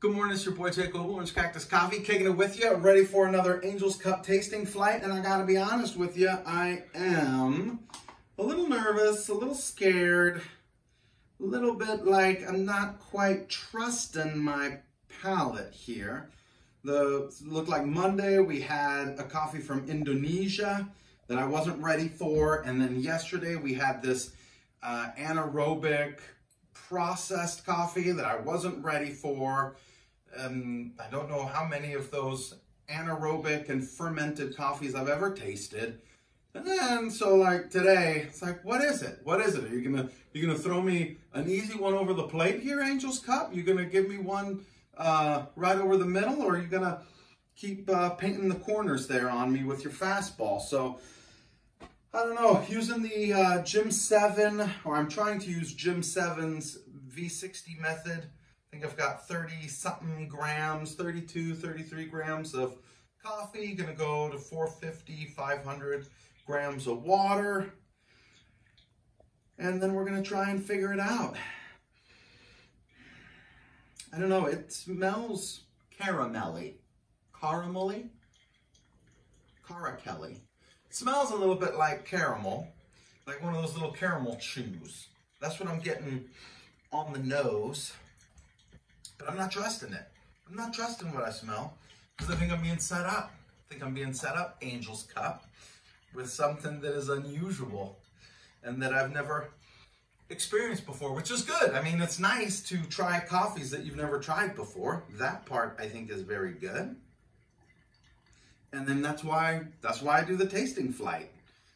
Good morning, it's your boy Jake Goble, Orange Cactus Coffee, kicking it with you, ready for another Angels Cup tasting flight. And I gotta be honest with you, I am a little nervous, a little scared, a little bit like I'm not quite trusting my palate here. The looked like Monday we had a coffee from Indonesia that I wasn't ready for, and then yesterday we had this uh, anaerobic processed coffee that I wasn't ready for. Um, I don't know how many of those anaerobic and fermented coffees I've ever tasted. And then, so like today, it's like, what is it? What is it? Are you gonna you gonna throw me an easy one over the plate here, Angel's Cup? You gonna give me one uh, right over the middle, or are you gonna keep uh, painting the corners there on me with your fastball? So I don't know. Using the uh, Jim Seven, or I'm trying to use Jim 7's V60 method. I think I've got 30 something grams, 32, 33 grams of coffee. Gonna go to 450, 500 grams of water. And then we're gonna try and figure it out. I don't know, it smells caramelly. Caramelly? Carakelly. Smells a little bit like caramel, like one of those little caramel chews. That's what I'm getting on the nose, but I'm not trusting it. I'm not trusting what I smell because I think I'm being set up. I think I'm being set up, Angel's Cup, with something that is unusual and that I've never experienced before, which is good. I mean, it's nice to try coffees that you've never tried before. That part I think is very good. And then that's why that's why I do the tasting flight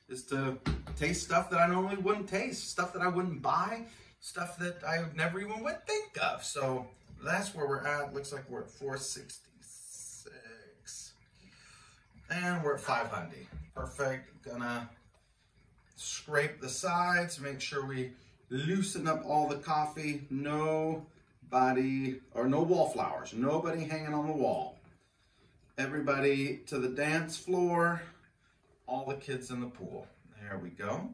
is to taste stuff that I normally wouldn't taste, stuff that I wouldn't buy, stuff that I never even would think of. So that's where we're at. Looks like we're at 466. And we're at 500. Perfect. Gonna scrape the sides, make sure we loosen up all the coffee. No body, or no wallflowers. Nobody hanging on the wall. Everybody to the dance floor. All the kids in the pool. There we go.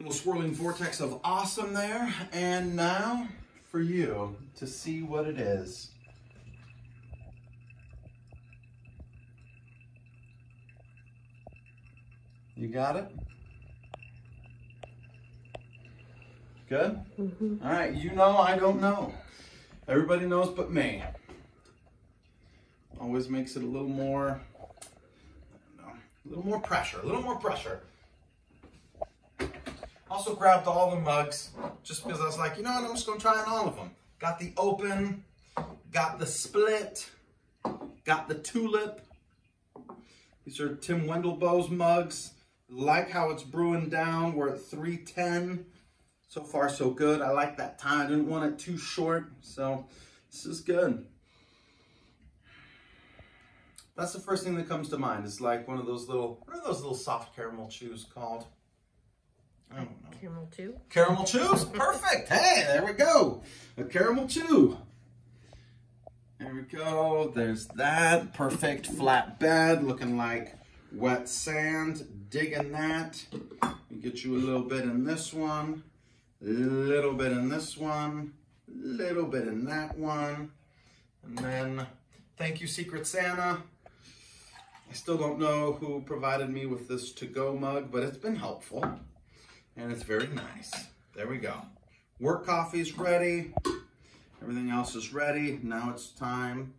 Little swirling vortex of awesome there. And now for you to see what it is. You got it? Good? Mm -hmm. All right, you know I don't know. Everybody knows but me. Always makes it a little more, know, a little more pressure, a little more pressure. Also grabbed all the mugs just because I was like, you know what, I'm just gonna try on all of them. Got the open, got the split, got the tulip. These are Tim Wendelboe's mugs. Like how it's brewing down. We're at 310. So far, so good. I like that time. I didn't want it too short. So this is good. That's the first thing that comes to mind. It's like one of those little, what are those little soft caramel chews called? Caramel chew? Caramel chews? Perfect. Hey, there we go. A caramel chew. There we go. There's that. Perfect flat bed looking like wet sand, digging that. get you a little bit in this one, little bit in this one, little bit in that one. And then, thank you, Secret Santa. I still don't know who provided me with this to-go mug, but it's been helpful. And it's very nice. There we go. Work coffee's ready. Everything else is ready. Now it's time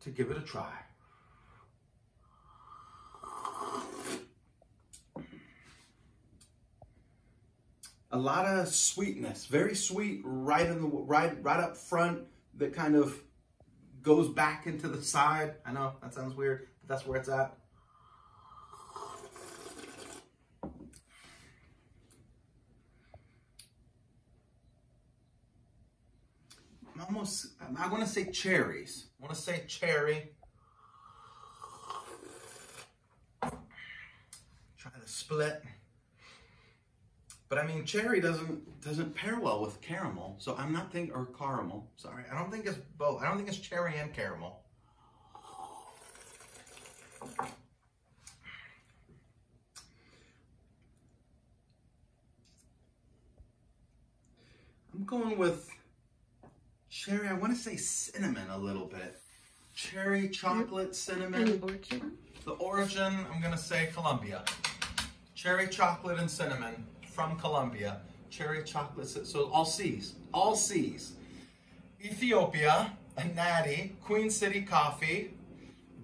to give it a try. a lot of sweetness, very sweet right in the right right up front that kind of goes back into the side. I know that sounds weird, but that's where it's at. almost, I want to say cherries. I want to say cherry. Try to split. But I mean, cherry doesn't doesn't pair well with caramel, so I'm not thinking, or caramel, sorry. I don't think it's both. I don't think it's cherry and caramel. I'm going with cherry. I want to say cinnamon a little bit. Cherry, chocolate, cinnamon. And origin. The origin, I'm going to say Colombia. Cherry, chocolate, and cinnamon from Colombia. Cherry, chocolate, so all C's. All C's. Ethiopia, a natty, Queen City coffee,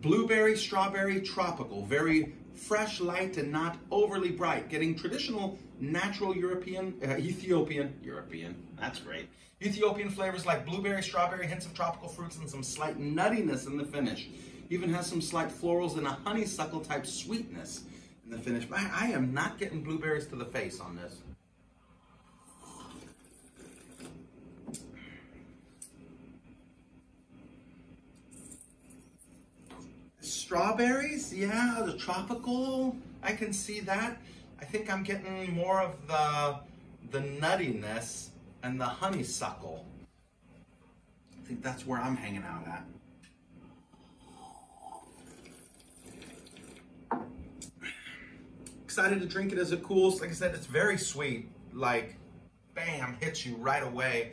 blueberry, strawberry, tropical. Very fresh, light, and not overly bright. Getting traditional, natural European, uh, Ethiopian, European, that's great. Ethiopian flavors like blueberry, strawberry, hints of tropical fruits, and some slight nuttiness in the finish. Even has some slight florals and a honeysuckle type sweetness in the finish. I, I am not getting blueberries to the face on this. Strawberries, yeah, the tropical, I can see that. I think I'm getting more of the, the nuttiness and the honeysuckle. I think that's where I'm hanging out at. Excited to drink it as it cools. Like I said, it's very sweet. Like, bam, hits you right away.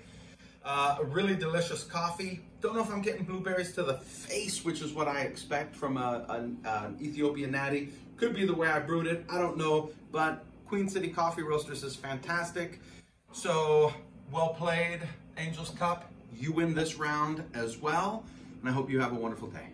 Uh, a really delicious coffee. Don't know if I'm getting blueberries to the face, which is what I expect from a, a, an Ethiopian natty. Could be the way I brewed it. I don't know. But Queen City Coffee Roasters is fantastic. So well played, Angels Cup. You win this round as well. And I hope you have a wonderful day.